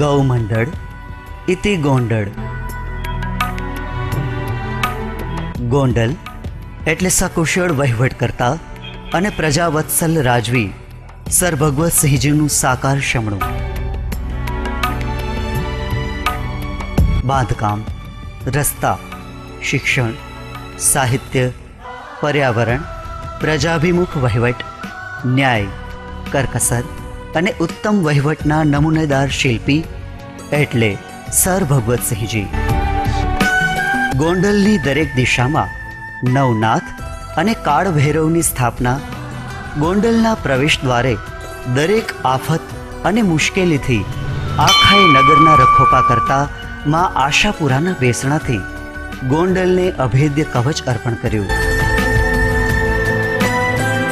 ગૌમંડળ, ઇતિ ગોંડળ. ગોંડલ એટલે સકુશળ વહીવટ કરતા અને પ્રજાવત્સલ રાજવી, સર ભગવતસિંહજીનું સાકાર શમણું. બાંધકામ, રસ્તા, શિક્ષણ, સાહિત્ય, પર્યાવરણ, પ્રજાભિમુખ વહીવટ, ન્યાય, કરકસર અને ઉત્તમ વહીવટના નમૂનેદાર શિલ્પી એટલે સર ભગવતસિંહજી ગોંડલની દરેક દિશામાં નવનાથ અને કાળભૈરવની સ્થાપના, ગોંડલના પ્રવેશ દ્વારે દરેક આફત અને મુશ્કેલીથી આખાએ નગરના રખોપા કરતા માં આશાપુરાના બેસણાથી ગોંડલને અભેદ્ય કવચ અર્પણ કર્યું.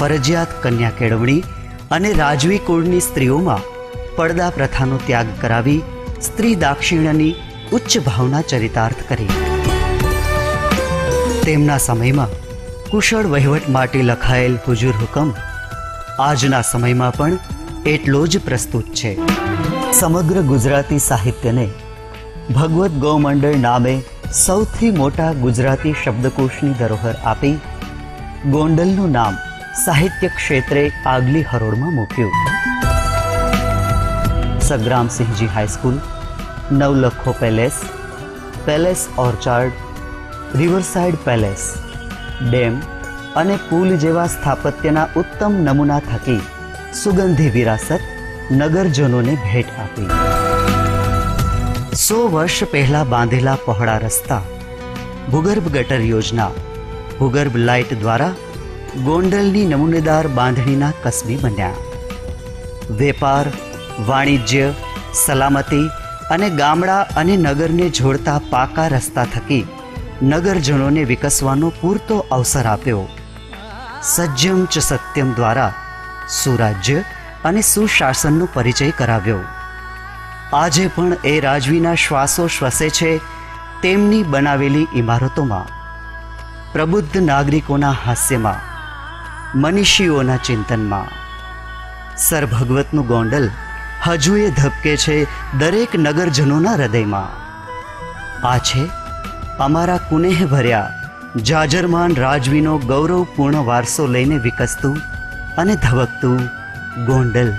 ફરજિયાત કન્યા કેળવણી અને રાજવી કુળની સ્ત્રીઓમાં પડદા પ્રથાનો ત્યાગ કરાવી સ્ત્રી દાક્ષિણ્યની ઉચ્ચ ભાવના ચરિતાર્થ કરી. તેમના સમયમાં કુશળ વહીવટ માટે લખાયેલ હુજુર હુકમ આજના સમયમાં પણ એટલો જ પ્રસ્તુત છે. સમગ્ર ગુજરાતી સાહિત્યને ભગવદ્ ગૌમંડળ નામે સૌથી મોટા ગુજરાતી શબ્દકોશની ધરોહર આપી ગોંડલનું નામ સાહિત્ય ક્ષેત્રે આગલી હરોળમાં મૂક્યું. Sangramsinhji high school Navlakha palace palace orchard, riverside palace, dam અને પુલ જેવા સ્થાપત્યના ઉત્તમ નમૂના થકી સુગંધી વિરાસત નગરજનોને ભેટ આપી. સો વર્ષ પહેલા બાંધેલા પહોળા રસ્તા ભૂગર્ભ ગટર યોજના, ભૂગર્ભ લાઇટ દ્વારા ગોંડલની નમૂનેદાર બાંધણીના કસબી બન્યા. વેપાર, વાણિજ્ય, સલામતી અને ગામડા અને નગરને જોડતા પાકા રસ્તા થકી નગરજનોને વિકસવાનો પૂરતો અવસર આપ્યો. સજ્જમ ચ સત્યમ દ્વારા સુરાજ્ય અને સુશાસનનો પરિચય કરાવ્યો. આજે પણ એ રાજવીના શ્વાસો શ્વસે છે તેમની બનાવેલી ઇમારતોમાં. પ્રબુદ્ધ નાગરિકોના હાસ્યમાં મનીષીઓના ચિંતનમાં. સર ભગવતનું ગોંડલ હજુ એ ધબકે છે દરેક નગરજનોના હૃદયમાં. આ છે અમારા કુનેહ ભર્યા, જાજરમાન રાજવીનો ગૌરવપૂર્ણ વારસો લઈને વિકસતું અને ધબકતું ગોંડલ.